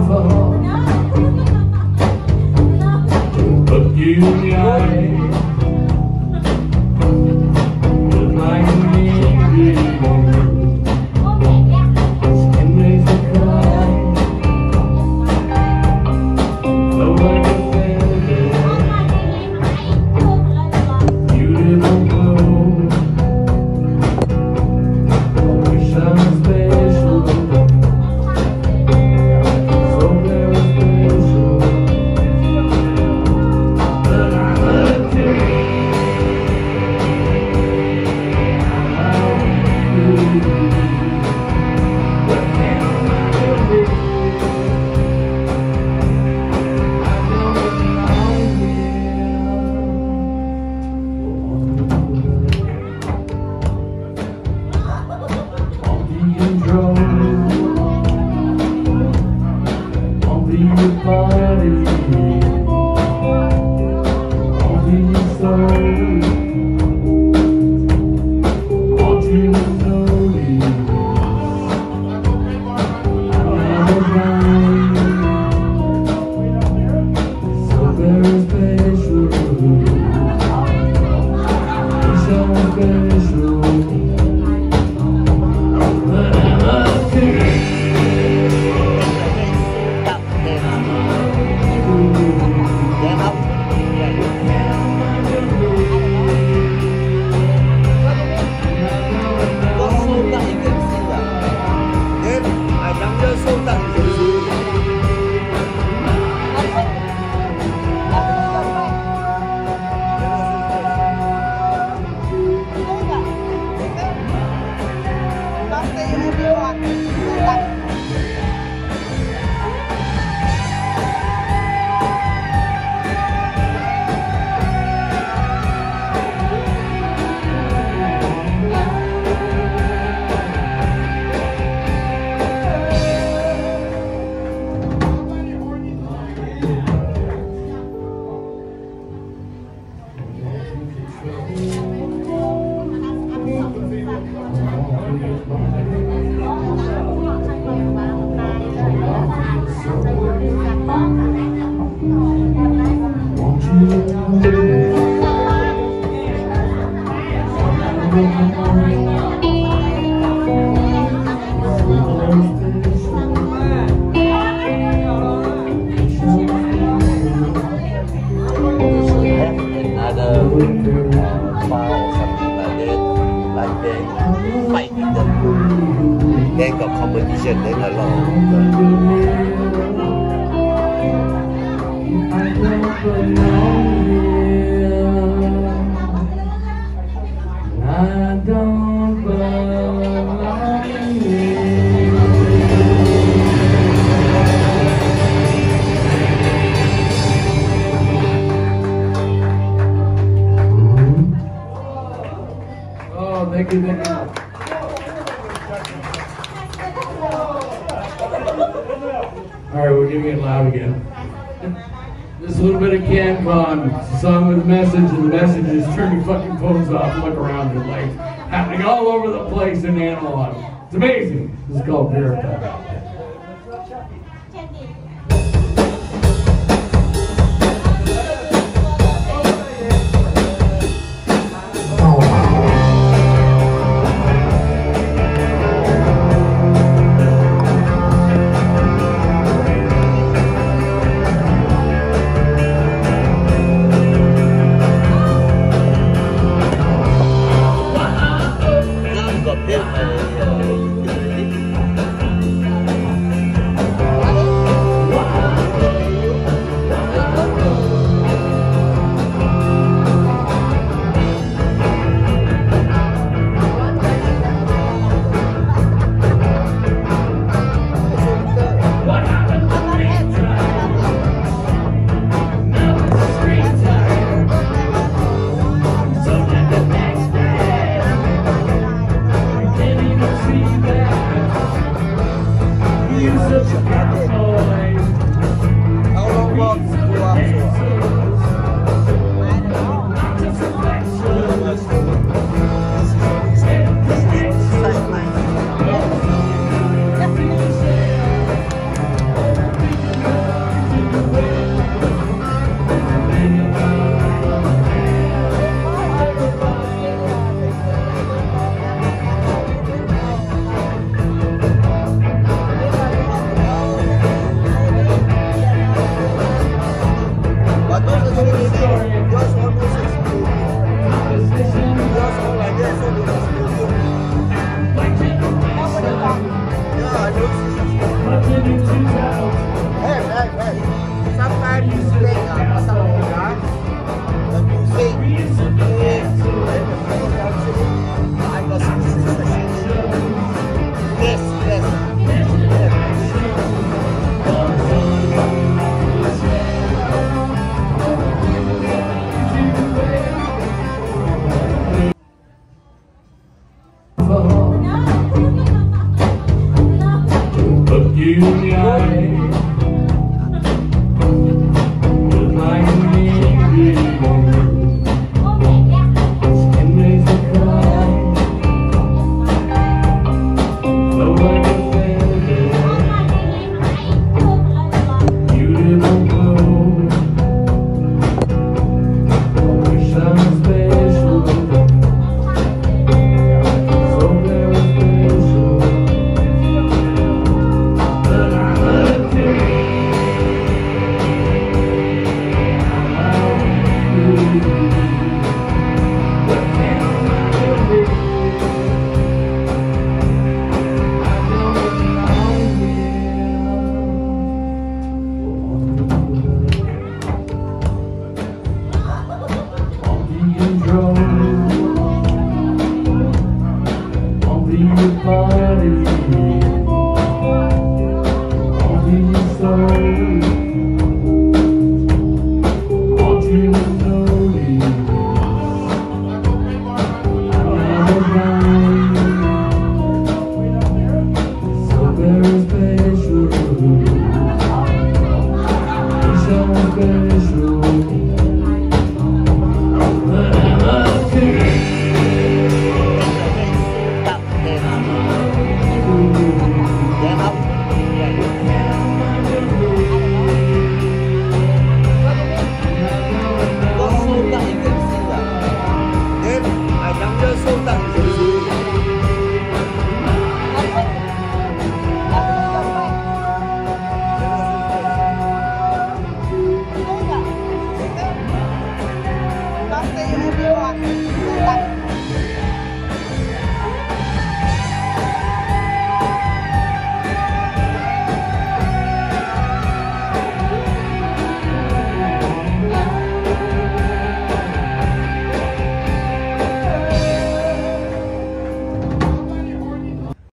嗯。They có competition then a lo. Oh, thank you, thank you. All right, we're gonna get loud again. A little bit of CanCon, song with a message, and the message is turn your fucking phones off look around. It's like happening all over the place in analog. It's amazing. This is called Veritas. Jacques Cadet.